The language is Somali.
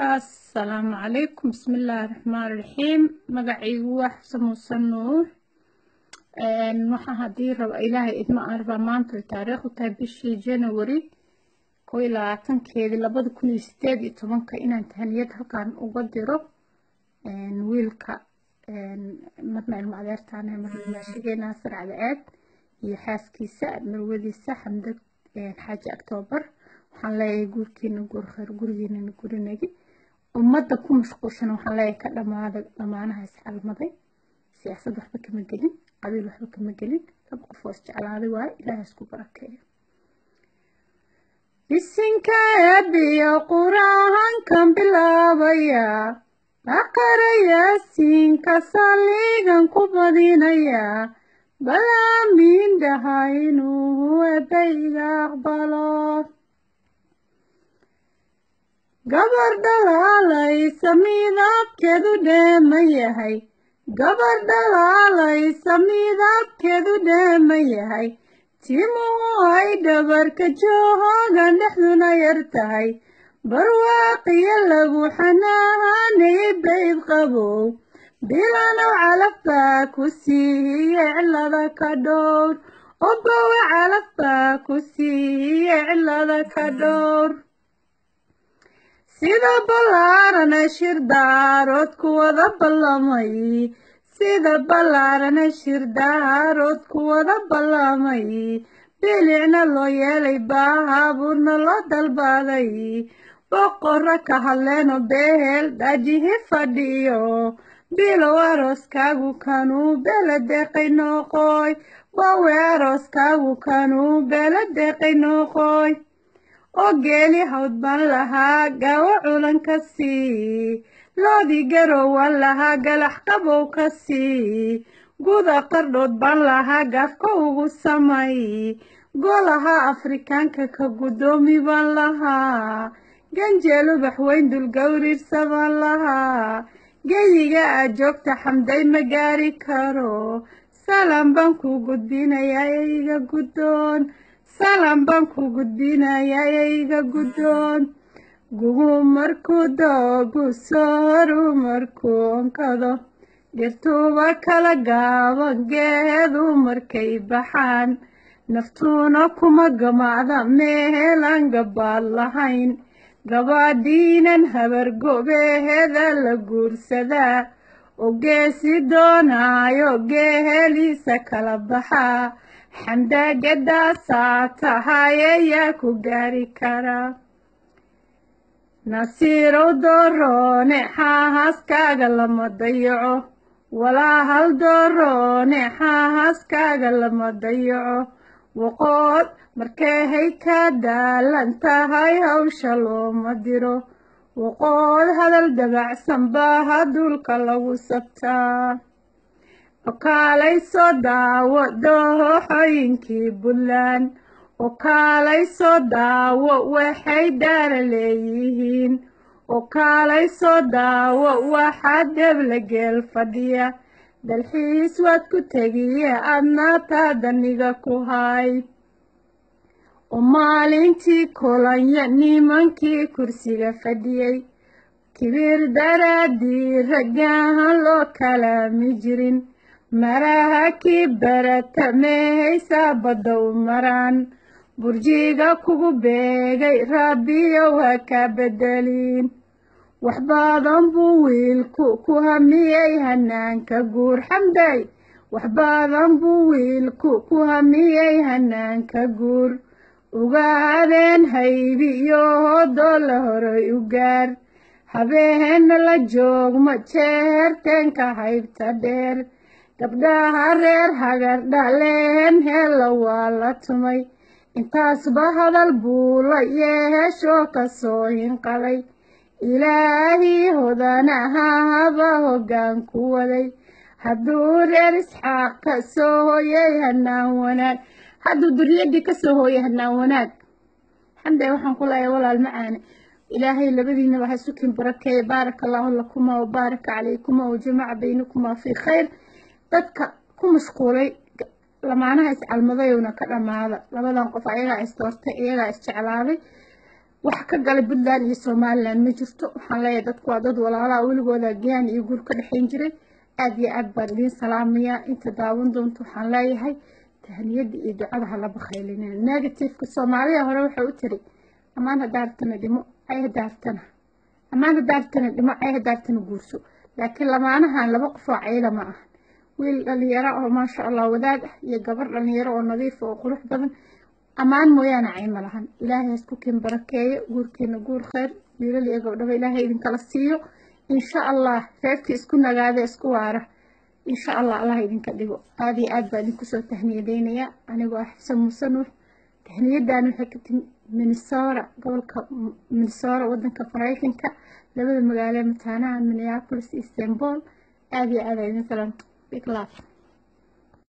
asalaamu calaykum bismillaahi raxmaan raxiim magacaygu waa xabsa muuse nuur waxaan haddii raba ilaahay idma aan rabaa maanta taariikhu tahay bishii january koo iyo labaatankeedii labada kun iyo sideed iyo tobanka inaan tahaniyad halkan uga diro. Wiilka marna ilmo adeertaana marna maashigeena sarcada aad iyo xaaskiisa marwadiisa xamdad xaaji octoobar waxaan leeyahay guurkiina guur khayr gurigiinana gurinagi ummadda ku mashquulshana waxaan leeyahay ka dhamaada dhamaanaha iscalmaday siyaasad waxba kama gelin qabiil waxba kama gelin laba qof oo isjeclaaday waaye ilaaha isku barakeeyo. Bisinka eebiyo qur'aankan bilaabaya aqaraya siinka saliigan ku badinaya. Balaamin dhaha inuu eebbayga aqbalo gabar dhalaalaysa midabkeedu dheema yahay gabar dhalaalaysa midabkeedu dheema yahay timuhu ay dhabarka joogan dhexduna yar tahay barwaaqiyo lagu xanaanayay bayd qabow bilanow calaf baa ku siihiye cilada ka dhowr obowe calaf baa ku siihiye cilada ka dhowr sida ballaarana shir daarood ku wada ballamay. Sida ballaarana shir daarood ku wada ballamay. Bilicna loo yeelay baahabuurna loo dalbaday boqorra ka hadleeno behel dhajihi fadhiyo. Bilow arooskaagu kanuu bela deeqay nooqoy wawe arooskaagu kanuu bela deeqay nooqoy oo geeli hawd baan lahaa gaawo culan ka sii. Loodii garowwan lahaa galax qabow ka sii. Guda qardhood baan lahaa gaafka ugu samay. Golaha afrikaanka ka guddoomi baan lahaa. Ganjeelu baxweyn dulgawriirsa baan lahaa. Geyiga aad joogta xamday ma gaari karo. Salaam baan ku gudbinayaa ee iga guddoon salaam baan ku gudbinayaa ee iga guddoon gugu markuu doogu sooru markuu onkado. Dhirtuuba kala gaabo geedu markay baxaan naftuuna kuma gamacda meelaan gabaad lahayn gabaadhiinan habargobeeheda la guursadaa oo geesi doonaayo geeheliisa kala baxaa xamdaagaddaasaa tahaye yaa ku gaari karaa nasiirow dooroone xaahaskaaga lama dayaco walaa hal dooroone xaahaskaaga lama dayaco waqood markeehay kaa daalan tahay hawsha looma diro waqood hadal dabacsan baa haduulka lagu sabtaa okaalayso daawo dooxooyinkii buntland okaalayso daawo waxay daara leeyihiin okaalayso daawo waxaa debla geel fadhiya. Dalxiis waad ku tegiye adna taadaniga ku hay. Oo maalintii kolanya nimankii kursiga fadhiyey. Kibir daraaddii raggahan loo kalaami jirin maraha kii barata meehaysaa badda u maraan burjiga kugu beegay rabbiyow ha kaa beddelin wax badan buu wiilku ku hamiyey hanaanka guur xamday wax badan buu wiilku ku hamiyey hanaanka guur ugaadeen haybiyo hoodoo la horay u gaar habeenna la joogma jeerteenka haybta dheer gabdhaha reer hagar dhaleen heella waa la tumay intaasba hadal buula yeeshoo ka soo hinqaday ilaahii hodanahaaba hoggaan ku waday hadduu reer isxaaq ka soo hooyay hanaan wanaag hadduu duryaddii ka soo hooyay hanaan wanaag xamday waxaan ku leeyahay walaal macaane ilaahay labadiinaba ha sukin barakeeye baaraka allaahu lakuma wa baaraka calaykuma wa jamaca baynakumaa fii khayr dadka ku mashquulay lamaanaha iscalmadayowna ka dhammaada labadan qof ayagaa isdoortay iyagaa isjeclaaday wax ka galay puntland iyo somalilan ma jirto. Waxaan leeyahay dadku waa dad walaalaha weligooda gaan iyo guur ka dhexayn jiray. Aada iyo aad baan idiin salaamayaa. Inta daawan doonto waxaan leeyahay tahniyada iyo ducada hala bakhaylina. Negativeka soomaalida hore waxay u tiri ammaan hadaartana dhimo ay hadaartana ammaan hadaartana dhimo ay hadaartana guurso. Laakiin lamaanahan laba qof oo cayla ma ahan wiil dhalinyaro oo maasha allah wadaad ah iyo gabar dhalinyaro oo nadiif oo qurux badan. Ammaan mooyaane cay ma lahan. Ilaahay haisku kiin barakeeyo guurkiina guur kheyr wiilal iyo gabdhaba ilaahay idinkala siiyo. Insha allah reerkii isku nagaada isku waara. Insha allah allah idinka dhigo. Aada iyo aad baa idinkusoo tahniyadeynayaa anigoo ah xasan muuse nuur tahniyadan waxay ka timi minnesota gobolka minnesota wadanka maraykanka labada magaalo mataanaha minneapolis iyo istanbul. Aada iyo aad aa idin salan big love